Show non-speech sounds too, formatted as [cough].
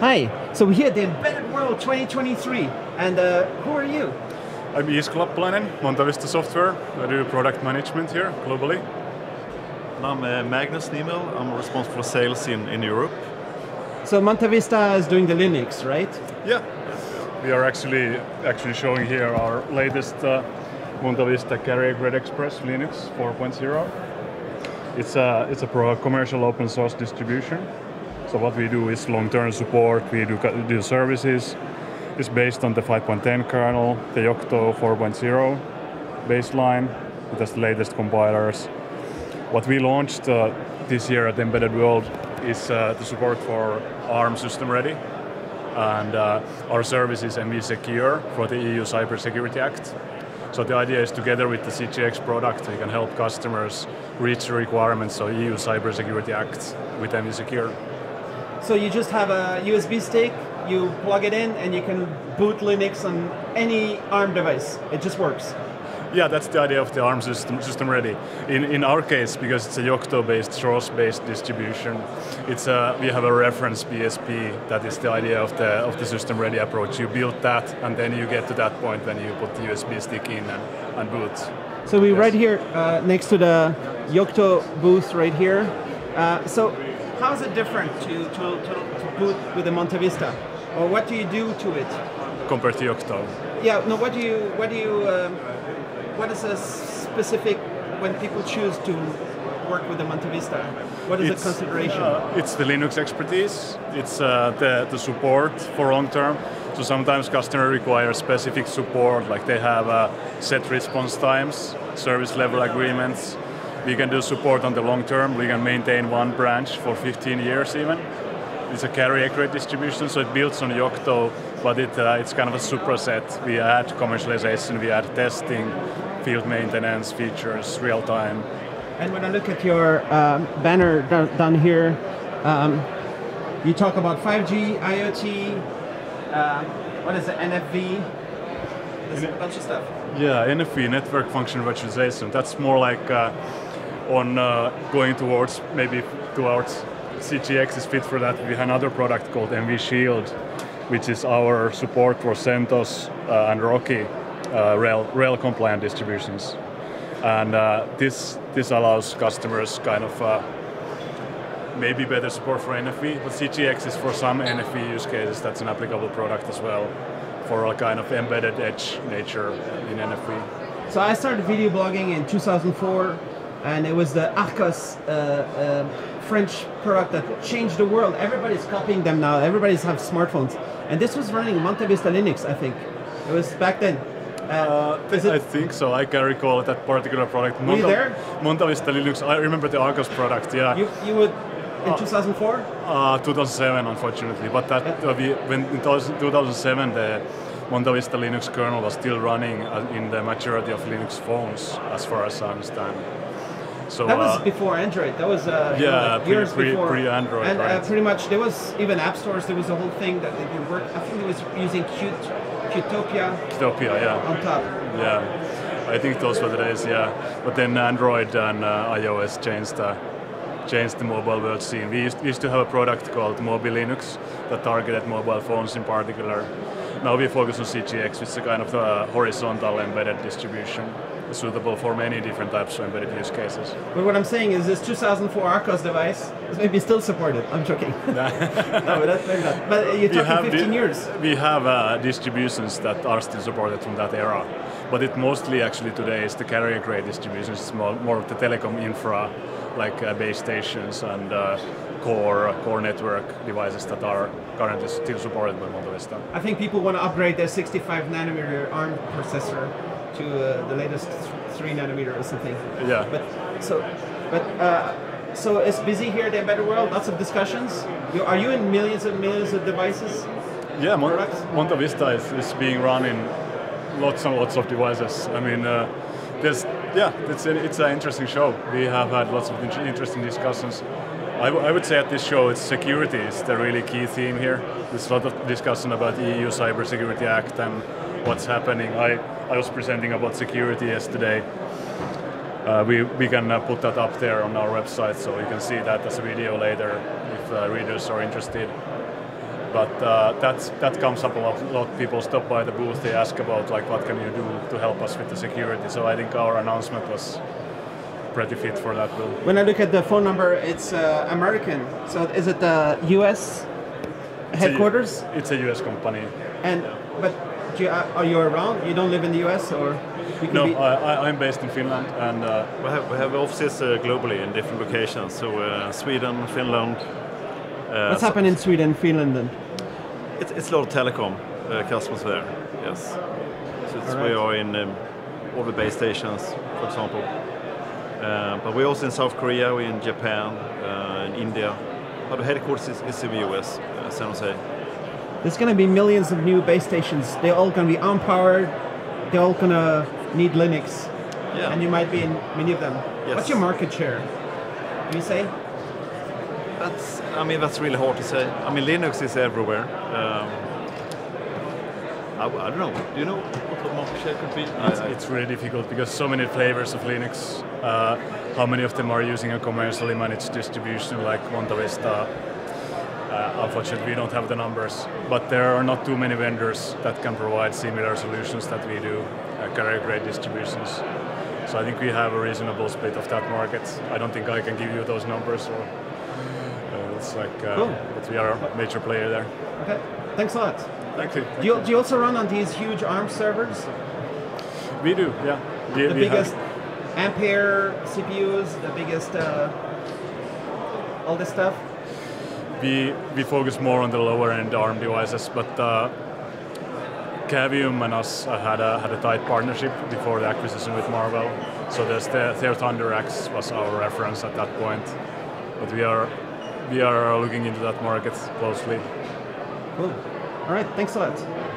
Hi. So we're here at the Embedded World 2023, and uh, who are you? I'm Iisko Lappalainen, Montavista Software. I do product management here globally. And I'm uh, Magnus Niemelä. I'm responsible for sales in, in Europe. So Montavista is doing the Linux, right? Yeah. We are actually actually showing here our latest uh, Montavista Carrier Grade Express Linux 4.0. It's a it's a pro commercial open source distribution. So what we do is long-term support. We do do services. It's based on the 5.10 kernel, the Yocto 4.0 baseline. It has the latest compilers. What we launched uh, this year at Embedded World is uh, the support for ARM System Ready. And uh, our service is MV Secure for the EU Cybersecurity Act. So the idea is together with the CGX product, we can help customers reach the requirements of EU Cybersecurity Act with MV Secure. So you just have a USB stick, you plug it in, and you can boot Linux on any ARM device. It just works. Yeah, that's the idea of the ARM system, system ready. In, in our case, because it's a Yocto-based, Stross-based distribution, it's a, we have a reference BSP. That is the idea of the of the system ready approach. You build that, and then you get to that point when you put the USB stick in and, and boot. So we're yes. right here uh, next to the Yocto booth right here. Uh, so how is it different to, to, to, to boot with the Montavista? Or what do you do to it? Compared to Yocto? Yeah, no, what do you, what do you, um, what is a specific, when people choose to work with the Montavista? What is it's, the consideration? Uh, it's the Linux expertise, it's uh, the, the support for long term. So sometimes customer require specific support, like they have uh, set response times, service level agreements, we can do support on the long term. We can maintain one branch for 15 years even. It's a carrier grade distribution, so it builds on Yocto, but it, uh, it's kind of a superset. We add commercialization, we add testing, field maintenance, features, real time. And when I look at your um, banner down here, um, you talk about 5G, IoT, uh, what is it, NFV? There's a bunch of stuff. Yeah, NFV, network function virtualization. That's more like uh, on uh, going towards maybe towards CGX is fit for that. We have another product called MV Shield, which is our support for CentOS uh, and Rocky uh, RHEL, RHEL compliant distributions. And uh, this this allows customers kind of uh, maybe better support for NFV, but CGX is for some NFV use cases. That's an applicable product as well for a kind of embedded edge nature in NFV. So I started video blogging in 2004 and it was the Archos uh, uh, French product that changed the world. Everybody's copying them now. Everybody's have smartphones, and this was running Montavista Linux. I think it was back then. Uh, uh I think so. I can recall that particular product. Monta- Were you there? Montavista Linux. I remember the Archos product. Yeah. You, you would in 2004? Uh, 2007, unfortunately. But that yeah. uh, we, when in 2007 the Montavista Linux kernel was still running uh, in the majority of Linux phones, as far as I understand. So that was uh, before Android. That was uh, yeah, you know, like years pre, before. Pre Android, and uh, pretty much there was even app stores. There was a whole thing that they worked. I think it was using Qt, Qtopia. Qtopia, yeah. On top. Yeah, I think those were the days. Yeah, but then Android and uh, iOS changed. Uh, changed the mobile world scene. We used, we used to have a product called Mobilinux that targeted mobile phones in particular. Now we focus on CGX, which is a kind of a horizontal embedded distribution suitable for many different types of embedded use cases. But what I'm saying is this 2004 Archos device is maybe still supported. I'm joking. [laughs] no, but that's maybe not. But you're talking 15 years. We have uh, distributions that are still supported from that era. But it mostly actually today is the carrier grade distributions, it's more, more of the telecom infra, like uh, base stations and uh, core core network devices that are currently still supported by Montavista. I think people want to upgrade their 65 nanometer ARM processor to uh, the latest three nanometer or something. Yeah. But so, but uh, so it's busy here at the embedded world. Lots of discussions. You, are you in millions and millions of devices? Yeah, Mon Monta Vista is, is being run in lots and lots of devices. I mean, uh, there's yeah, it's a, it's an interesting show. We have had lots of interesting discussions. I, I would say at this show, it's security is the really key theme here. There's a lot of discussion about the EU Cybersecurity Act and what's happening. I, I was presenting about security yesterday. Uh, we, we can uh, put that up there on our website so you can see that as a video later if uh, readers are interested. But uh, that's that comes up a lot. A lot of people stop by the booth. They ask about like what can you do to help us with the security. So I think our announcement was pretty fit for that bill. When I look at the phone number, it's uh, American. So is it the U.S. It's a U- headquarters? It's a U.S. company. And but do you, are you around? You don't live in the U.S. or you No, be- I, I, I'm based in Finland, and uh, We have, we have offices uh, globally in different locations, so uh, Sweden, Finland. Uh, What's so- happened in Sweden, Finland? Then? It's, it's a lot of telecom uh, customers there, yes. So it's, All we are in um, all the base stations, for example. Uh, but we're also in South Korea, we're in Japan, uh, in India. But the headquarters is, is in the US, uh, San Jose. There's going to be millions of new base stations. They're all going to be on-powered. They're all going to need Linux, Yeah. and you might be in many of them. Yes. What's your market share? Do you say? That's, I mean, that's really hard to say. I mean, Linux is everywhere. Um, I, I don't know. Do you know what the market share could be? It's, it's really difficult because so many flavors of Linux. Uh, how many of them are using a commercially managed distribution like Monta Vista? Uh, unfortunately, we don't have the numbers, but there are not too many vendors that can provide similar solutions that we do, uh, carrier-grade distributions. So I think we have a reasonable split of that market. I don't think I can give you those numbers, or uh, it's like, uh, Cool. but we are a major player there. Okay. Thanks a lot. Thank you. Do you, do you also run on these huge ARM servers? We do, yeah. We, The we have- biggest Ampere CPUs, the biggest uh, all this stuff. We we focus more on the lower end ARM devices, but uh, Cavium and us uh, had a had a tight partnership before the acquisition with Marvell. So the Their Their ThunderX was our reference at that point. But we are we are looking into that market closely. Cool. All right. Thanks a lot.